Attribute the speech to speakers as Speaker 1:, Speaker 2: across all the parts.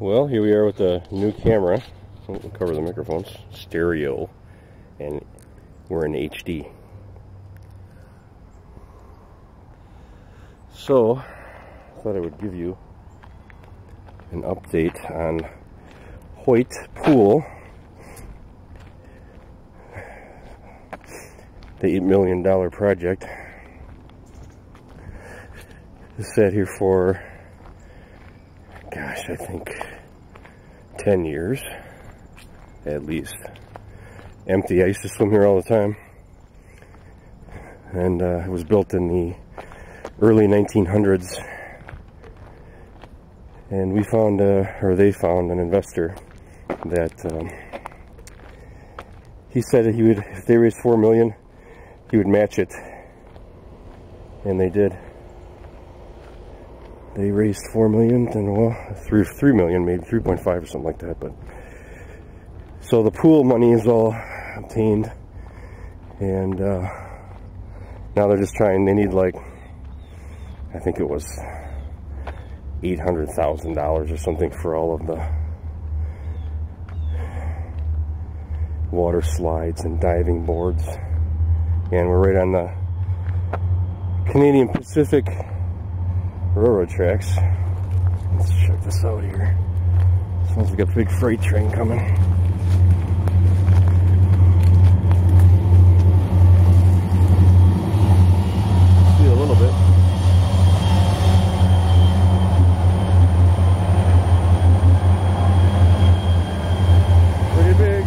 Speaker 1: Well, here we are with the new camera. Oh, we'll cover the microphones. Stereo. And we're in HD. So, I thought I would give you an update on Hoyt Pool. The $8 million project. It's sat here for, I think 10 years at least. Empty. I used to swim here all the time. And uh, it was built in the early 1900s. And we found, uh, or they found an investor that um, he said that he would, if they raised four million, he would match it. And they did. They raised four million, and well, three, three million, maybe 3.5 or something like that. But so the pool money is all obtained, and uh, now they're just trying. They need like, I think it was eight hundred thousand dollars or something for all of the water slides and diving boards. And we're right on the Canadian Pacific Railroad tracks. Let's check this out here. Sounds like a big freight train coming. See a little bit. Pretty big.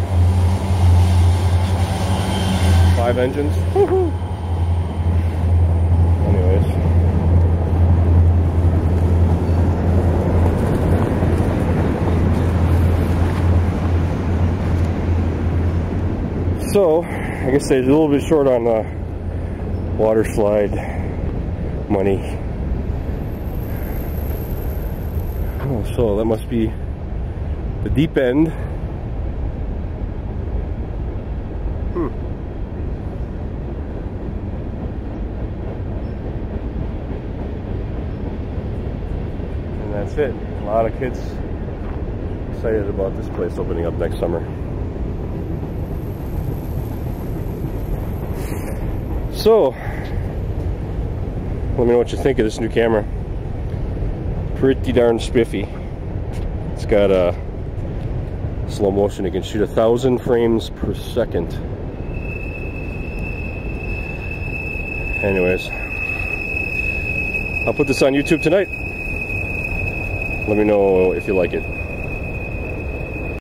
Speaker 1: Five engines. Anyways. So, I guess they're a little bit short on uh, water slide money. Oh, so that must be the deep end. Hmm. And that's it. A lot of kids excited about this place opening up next summer. So, let me know what you think of this new camera. Pretty darn spiffy. It's got a slow motion. It can shoot a thousand frames per second. Anyways, I'll put this on YouTube tonight. Let me know if you like it.